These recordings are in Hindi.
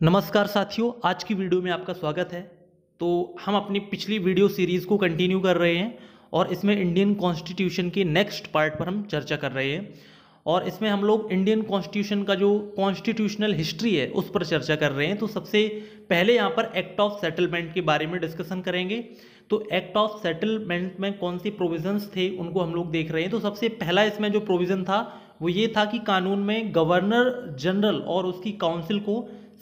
नमस्कार साथियों, आज की वीडियो में आपका स्वागत है। तो हम अपनी पिछली वीडियो सीरीज़ को कंटिन्यू कर रहे हैं और इसमें इंडियन कॉन्स्टिट्यूशन के नेक्स्ट पार्ट पर हम चर्चा कर रहे हैं और इसमें हम लोग इंडियन कॉन्स्टिट्यूशन का जो कॉन्स्टिट्यूशनल हिस्ट्री है, उस पर चर्चा कर रहे हैं। तो सबसे पहले यहाँ पर एक्ट ऑफ़ सेटलमेंट के बारे में डिस्कशन करेंगे। तो एक्ट ऑफ़ सेटलमेंट में कौन सी प्रोविजंस थे, उनको हम लोग देख रहे हैं। तो सबसे पहला इसमें जो प्रोविज़न था, वो ये था कि कानून में गवर्नर जनरल और उसकी काउंसिल को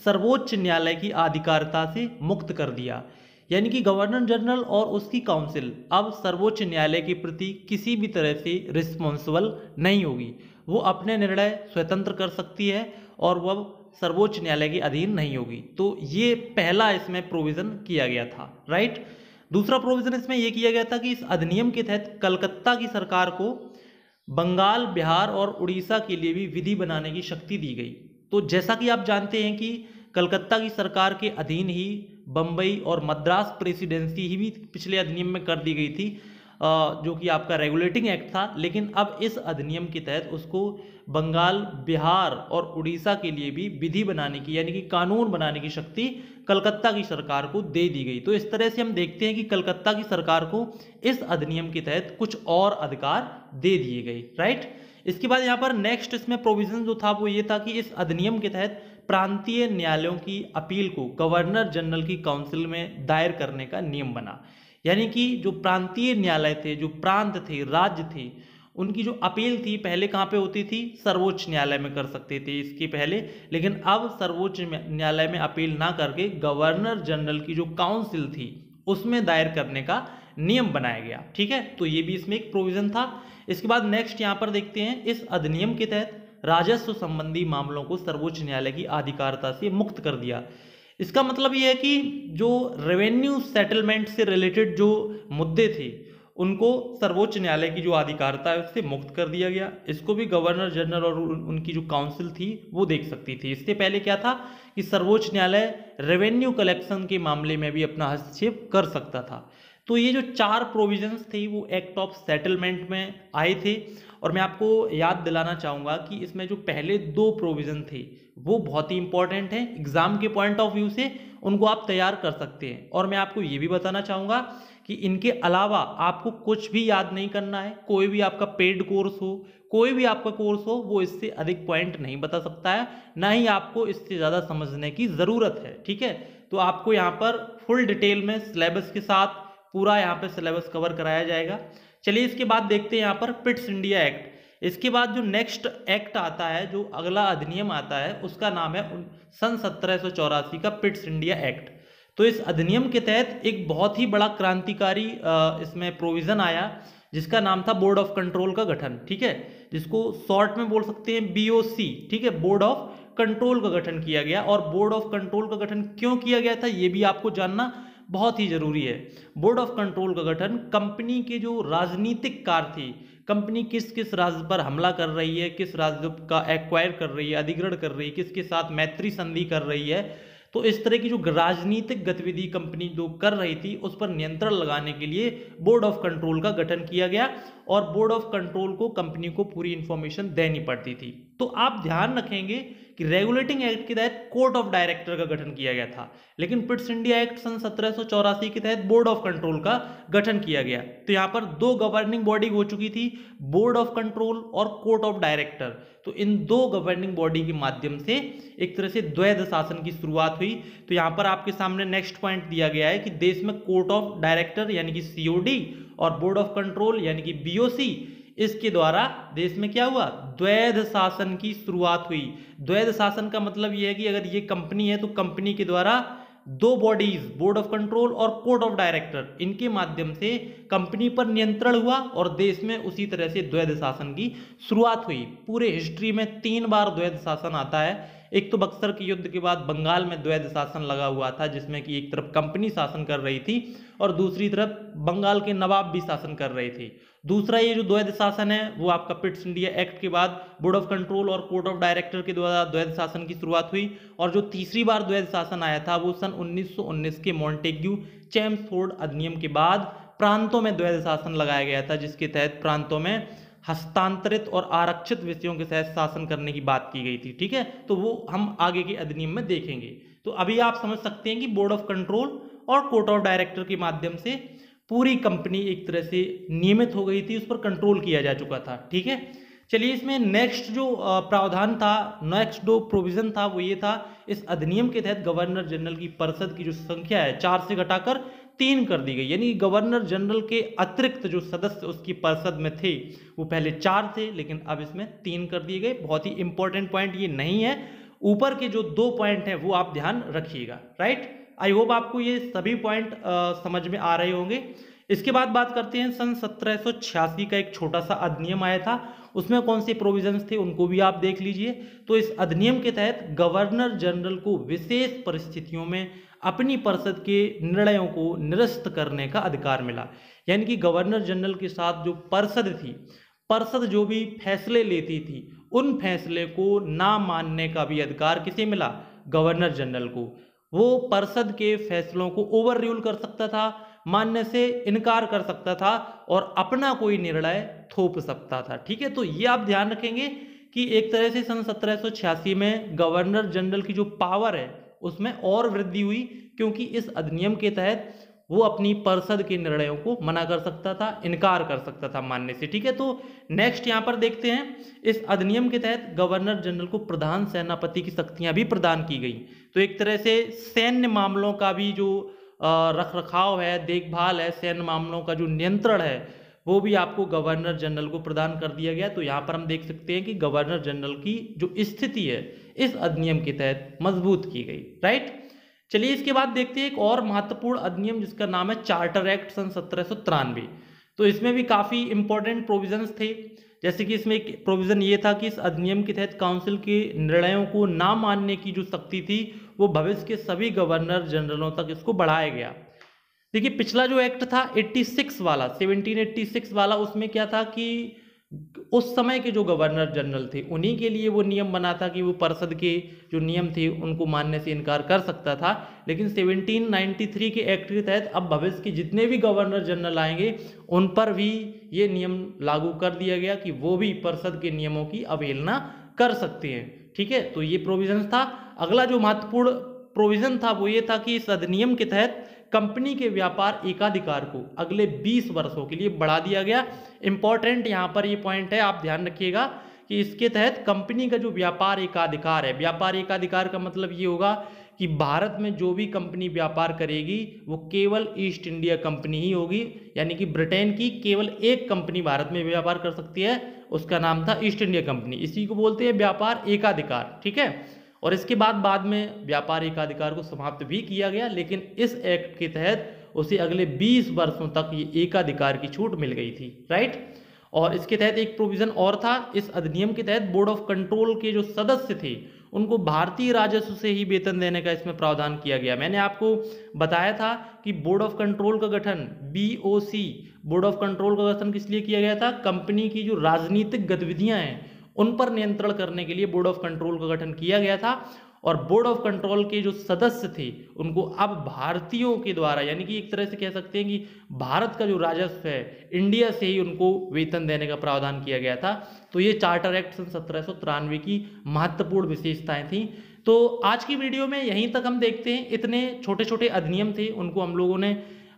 सर्वोच्च न्यायालय की आधिकारिता से मुक्त कर दिया। यानी कि गवर्नर जनरल और उसकी काउंसिल अब सर्वोच्च न्यायालय के प्रति किसी भी तरह से रिस्पॉन्सिबल नहीं होगी। वो अपने निर्णय स्वतंत्र कर सकती है और वह सर्वोच्च न्यायालय के अधीन नहीं होगी। तो ये पहला इसमें प्रोविज़न किया गया था राइट दूसरा प्रोविज़न इसमें यह किया गया था कि इस अधिनियम के तहत कलकत्ता की सरकार को बंगाल, बिहार और उड़ीसा के लिए भी विधि बनाने की शक्ति दी गई। तो जैसा कि आप जानते हैं कि कलकत्ता की सरकार के अधीन ही बम्बई और मद्रास प्रेसिडेंसी ही भी पिछले अधिनियम में कर दी गई थी जो कि आपका रेगुलेटिंग एक्ट था। लेकिन अब इस अधिनियम के तहत उसको बंगाल, बिहार और उड़ीसा के लिए भी विधि बनाने की, यानी कि कानून बनाने की शक्ति कलकत्ता की सरकार को दे दी गई। तो इस तरह से हम देखते हैं कि कलकत्ता की सरकार को इस अधिनियम के तहत कुछ और अधिकार दे दिए गए, राइट? इसके बाद यहाँ पर नेक्स्ट इसमें प्रोविज़न जो था वो ये था कि इस अधिनियम के तहत प्रांतीय न्यायालयों की अपील को गवर्नर जनरल की काउंसिल में दायर करने का नियम बना। यानी कि जो प्रांतीय न्यायालय थे, जो प्रांत थे, राज्य थे, उनकी जो अपील थी पहले कहाँ पे होती थी? सर्वोच्च न्यायालय में कर सकते थे इसके पहले। लेकिन अब सर्वोच्च न्यायालय में अपील ना करके गवर्नर जनरल की जो काउंसिल थी, उसमें दायर करने का नियम बनाया गया। ठीक है? तो ये भी इसमें एक प्रोविज़न था। इसके बाद नेक्स्ट यहाँ पर देखते हैं, इस अधिनियम के तहत राजस्व संबंधी मामलों को सर्वोच्च न्यायालय की अधिकारिता से मुक्त कर दिया। इसका मतलब ये है कि जो रेवेन्यू सेटलमेंट से रिलेटेड जो मुद्दे थे, उनको सर्वोच्च न्यायालय की जो अधिकारिता है उससे मुक्त कर दिया गया। इसको भी गवर्नर जनरल और उनकी जो काउंसिल थी, वो देख सकती थी। इससे पहले क्या था कि सर्वोच्च न्यायालय रेवेन्यू कलेक्शन के मामले में भी अपना हस्तक्षेप कर सकता था। तो ये जो चार प्रोविजंस थे, वो एक्ट ऑफ़ सेटलमेंट में आए थे। और मैं आपको याद दिलाना चाहूँगा कि इसमें जो पहले दो प्रोविज़न थे, वो बहुत ही इंपॉर्टेंट हैं। एग्ज़ाम के पॉइंट ऑफ़ व्यू से उनको आप तैयार कर सकते हैं। और मैं आपको ये भी बताना चाहूँगा कि इनके अलावा आपको कुछ भी याद नहीं करना है, कोई भी आपका पेड कोर्स हो, कोई भी आपका कोर्स हो, वो इससे अधिक पॉइंट नहीं बता सकता है। ना ही आपको इससे ज़्यादा समझने की ज़रूरत है, ठीक है? तो आपको यहाँ पर फुल डिटेल में सिलेबस के साथ पूरा यहाँ पे सिलेबस कवर कराया जाएगा। चलिए इसके बाद देखते हैं यहाँ पर पिट्स इंडिया एक्ट इसके बाद जो नेक्स्ट एक्ट आता है, जो अगला अधिनियम आता है, उसका नाम है सन सत्रह का पिट्स इंडिया एक्ट तो इस अधिनियम के तहत एक बहुत ही बड़ा क्रांतिकारी इसमें प्रोविज़न आया, जिसका नाम था बोर्ड ऑफ़ कंट्रोल का गठन, ठीक है? जिसको शॉर्ट में बोल सकते हैं बीओसी ठीक है? बोर्ड ऑफ़ कंट्रोल का गठन किया गया। और बोर्ड ऑफ़ कंट्रोल का गठन क्यों किया गया था, ये भी आपको जानना। बहुत ही ज़रूरी है। बोर्ड ऑफ़ कंट्रोल का गठन कंपनी के जो राजनीतिक कार्य थी कंपनी किस किस राज्य पर हमला कर रही है, किस राज्य का एक्वायर कर रही है, अधिग्रहण कर रही है, किसके साथ मैत्री संधि कर रही है तो इस तरह की जो राजनीतिक गतिविधि कंपनी जो कर रही थी, उस पर नियंत्रण लगाने के लिए बोर्ड ऑफ़ कंट्रोल का गठन किया गया और बोर्ड ऑफ़ कंट्रोल को कंपनी को पूरी इंफॉर्मेशन देनी पड़ती थी। तो आप ध्यान रखेंगे कि रेगुलेटिंग एक्ट के तहत कोर्ट ऑफ़ डायरेक्टर का गठन किया गया था, लेकिन पिट्स इंडिया एक्ट सन सत्रह के तहत बोर्ड ऑफ़ कंट्रोल का गठन किया गया। तो यहाँ पर दो गवर्निंग बॉडी हो चुकी थी बोर्ड ऑफ़ कंट्रोल और कोर्ट ऑफ़ डायरेक्टर तो इन दो गवर्निंग बॉडी के माध्यम से एक तरह से द्वैध शासन की शुरुआत हुई। तो यहाँ पर आपके सामने नेक्स्ट पॉइंट दिया गया है कि देश में कोर्ट ऑफ़ डायरेक्टर यानी कि सीओडी और बोर्ड ऑफ़ कंट्रोल यानी कि बीओसी इसके द्वारा देश में क्या हुआ? द्वैध शासन की शुरुआत हुई। द्वैध शासन का मतलब यह है कि अगर ये कंपनी है तो कंपनी के द्वारा दो बॉडीज बोर्ड ऑफ़ कंट्रोल और कोर्ट ऑफ़ डायरेक्टर इनके माध्यम से कंपनी पर नियंत्रण हुआ और देश में उसी तरह से द्वैध शासन की शुरुआत हुई। पूरे हिस्ट्री में तीन बार द्वैध शासन आता है। एक तो बक्सर के युद्ध के बाद बंगाल में द्वैध शासन लगा हुआ था, जिसमें कि एक तरफ़ कंपनी शासन कर रही थी और दूसरी तरफ़ बंगाल के नवाब भी शासन कर रहे थे। दूसरा ये जो द्वैध शासन है, वो आपका पिट्स इंडिया एक्ट के बाद बोर्ड ऑफ़ कंट्रोल और कोर्ट ऑफ़ डायरेक्टर के द्वारा द्वैध शासन की शुरुआत हुई और जो तीसरी बार द्वैध शासन आया था, वो सन 1919 के मॉन्टेग्यू चैम्सफोर्ड अधिनियम के बाद प्रांतों में द्वैध शासन लगाया गया था, जिसके तहत प्रांतों में हस्तांतरित और आरक्षित विषयों के तहत शासन करने की बात की गई थी, ठीक है? तो वो हम आगे के अधिनियम में देखेंगे। तो अभी आप समझ सकते हैं कि बोर्ड ऑफ़ कंट्रोल और कोर्ट ऑफ़ डायरेक्टर के माध्यम से पूरी कंपनी एक तरह से नियमित हो गई थी, उस पर कंट्रोल किया जा चुका था, ठीक है? चलिए इसमें नेक्स्ट जो प्रावधान था नेक्स्ट जो प्रोविज़न था वो ये था, इस अधिनियम के तहत गवर्नर जनरल की परिषद की जो संख्या है, चार से घटाकर तीन कर दी गई। यानी गवर्नर जनरल के अतिरिक्त जो सदस्य उसकी परिषद में थे, वो पहले चार थे, लेकिन अब इसमें तीन कर दिए गए। बहुत ही इंपॉर्टेंट पॉइंट ये नहीं है। ऊपर के जो दो पॉइंट हैं, वो आप ध्यान रखिएगा राइट आई होप आपको ये सभी पॉइंट समझ में आ रहे होंगे। इसके बाद बात करते हैं, सन सत्रह सौ छियासी का एक छोटा सा अधिनियम आया था। उसमें कौन से प्रोविजंस थे उनको भी आप देख लीजिए। तो इस अधिनियम के तहत गवर्नर जनरल को विशेष परिस्थितियों में अपनी परिषद के निर्णयों को निरस्त करने का अधिकार मिला। यानी कि गवर्नर जनरल के साथ जो परिषद थी, परिषद जो भी फैसले लेती थी, उन फैसले को ना मानने का भी अधिकार किसे मिला? गवर्नर जनरल को। वो परिषद के फैसलों को ओवर रूल कर सकता था मानने से इनकार कर सकता था और अपना कोई निर्णय थोप सकता था। ठीक है तो ये आप ध्यान रखेंगे कि एक तरह से सन सत्रह में गवर्नर जनरल की जो पावर है, उसमें और वृद्धि हुई, क्योंकि इस अधिनियम के तहत वो अपनी परिषद के निर्णयों को मना कर सकता था, इनकार कर सकता था मानने से, ठीक है? तो नेक्स्ट यहाँ पर देखते हैं, इस अधिनियम के तहत गवर्नर जनरल को प्रधान सेनापति की शक्तियाँ भी प्रदान की गई। तो एक तरह से सैन्य मामलों का भी जो रख रखाव है, देखभाल है, सैन्य मामलों का जो नियंत्रण है, वो भी आपको गवर्नर जनरल को प्रदान कर दिया गया। तो यहाँ पर हम देख सकते हैं कि गवर्नर जनरल की जो स्थिति है, इस अधिनियम के तहत मज़बूत की गई राइट चलिए इसके बाद देखते हैं एक और महत्वपूर्ण अधिनियम जिसका नाम है चार्टर एक्ट सन सत्रह सौ तिरानवे। तो इसमें भी काफ़ी इंपॉर्टेंट प्रोविजंस थे। जैसे कि इसमें एक प्रोविज़न ये था कि इस अधिनियम के तहत काउंसिल के निर्णयों को ना मानने की जो शक्ति थी, वो भविष्य के सभी गवर्नर जनरलों तक इसको बढ़ाया गया। देखिए, पिछला जो एक्ट था 86 वाला 1786 वाला, उसमें क्या था कि उस समय के जो गवर्नर जनरल थे, उन्हीं के लिए वो नियम बना था कि वो परिषद के जो नियम थे, उनको मानने से इनकार कर सकता था। लेकिन 1793 के एक्ट के तहत अब भविष्य के जितने भी गवर्नर जनरल आएँगे, उन पर भी ये नियम लागू कर दिया गया कि वो भी परिषद के नियमों की अवहेलना कर सकते हैं। ठीक है? तो ये प्रोविज़न था। अगला जो महत्वपूर्ण प्रोविज़न था वो ये था कि इस अधिनियम के तहत कंपनी के व्यापार एकाधिकार को अगले 20 वर्षों के लिए बढ़ा दिया गया। इंपॉर्टेंट यहाँ पर ये पॉइंट है, आप ध्यान रखिएगा कि इसके तहत कंपनी का जो व्यापार एकाधिकार है, व्यापार एकाधिकार का मतलब ये होगा कि भारत में जो भी कंपनी व्यापार करेगी, वो केवल ईस्ट इंडिया कंपनी ही होगी, यानी कि ब्रिटेन की केवल एक कंपनी भारत में व्यापार कर सकती है, उसका नाम था ईस्ट इंडिया कंपनी इसी को बोलते हैं व्यापार एकाधिकार, ठीक है? और इसके बाद बाद में व्यापारिक अधिकार को समाप्त भी किया गया, लेकिन इस एक्ट के तहत उसे अगले 20 वर्षों तक ये एकाधिकार की छूट मिल गई थी राइट और इसके तहत एक प्रोविज़न और था, इस अधिनियम के तहत बोर्ड ऑफ़ कंट्रोल के जो सदस्य थे, उनको भारतीय राजस्व से ही वेतन देने का इसमें प्रावधान किया गया। मैंने आपको बताया था कि बोर्ड ऑफ़ कंट्रोल का गठन बीओसी बोर्ड ऑफ़ कंट्रोल का गठन किस लिए किया गया था? कंपनी की जो राजनीतिक गतिविधियाँ हैं उन पर नियंत्रण करने के लिए बोर्ड ऑफ़ कंट्रोल का गठन किया गया था और बोर्ड ऑफ़ कंट्रोल के जो सदस्य थे, उनको अब भारतीयों के द्वारा, यानी कि एक तरह से कह सकते हैं कि भारत का जो राजस्व है इंडिया से ही उनको वेतन देने का प्रावधान किया गया था। तो ये चार्टर एक्ट सन सत्रह सौ तिरानवे की महत्वपूर्ण विशेषताएँ थी। तो आज की वीडियो में यहीं तक हम देखते हैं, इतने छोटे छोटे अधिनियम थे, उनको हम लोगों ने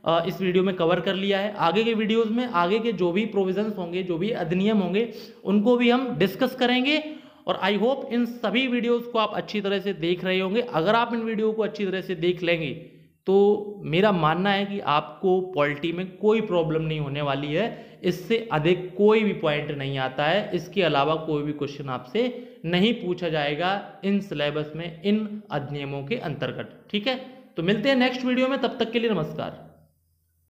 इस वीडियो में कवर कर लिया है। आगे के वीडियोस में, आगे के जो भी प्रोविजंस होंगे, जो भी अधिनियम होंगे, उनको भी हम डिस्कस करेंगे। और आई होप इन सभी वीडियोस को आप अच्छी तरह से देख रहे होंगे। अगर आप इन वीडियो को अच्छी तरह से देख लेंगे तो मेरा मानना है कि आपको पॉलिटी में कोई प्रॉब्लम नहीं होने वाली है। इससे अधिक कोई भी पॉइंट नहीं आता है। इसके अलावा कोई भी क्वेश्चन आपसे नहीं पूछा जाएगा इन सिलेबस में, इन अधिनियमों के अंतर्गत। ठीक है? तो मिलते हैं नेक्स्ट वीडियो में। तब तक के लिए नमस्कार।